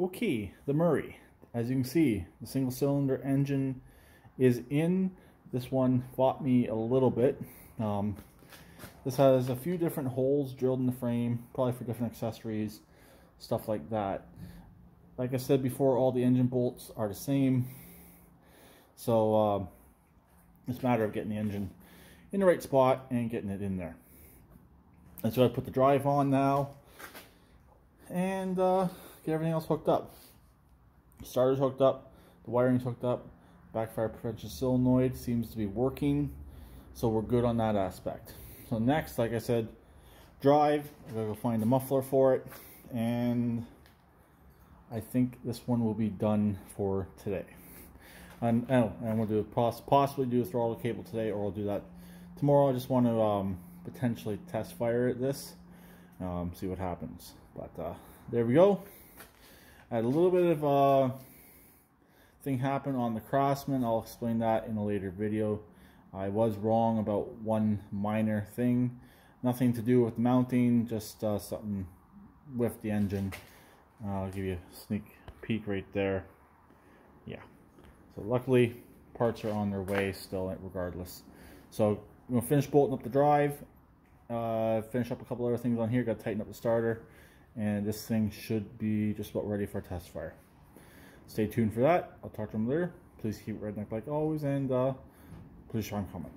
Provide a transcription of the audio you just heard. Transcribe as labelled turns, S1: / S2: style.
S1: Okay, the Murray. As you can see, the single cylinder engine is in. This one fought me a little bit. Um, this has a few different holes drilled in the frame, probably for different accessories, stuff like that. Like I said before, all the engine bolts are the same. So uh, it's a matter of getting the engine in the right spot and getting it in there. And so I put the drive on now and uh, get everything else hooked up. Starter's hooked up, the wiring's hooked up, backfire prevention solenoid seems to be working, so we're good on that aspect. So next, like I said, drive, I gotta go find a muffler for it, and I think this one will be done for today. And, oh, and we'll do poss possibly do a throttle cable today, or I'll do that tomorrow. I just want to um, potentially test fire this, um, see what happens. But uh, there we go. Had a little bit of a uh, thing happen on the Craftsman. I'll explain that in a later video. I was wrong about one minor thing. Nothing to do with mounting, just uh, something with the engine. Uh, I'll give you a sneak peek right there. Yeah. So luckily, parts are on their way still regardless. So I'm going to finish bolting up the drive. Uh, finish up a couple other things on here. Got to tighten up the starter. And this thing should be just about ready for test fire. Stay tuned for that. I'll talk to them later. Please keep redneck like always. And uh, please show I'm coming.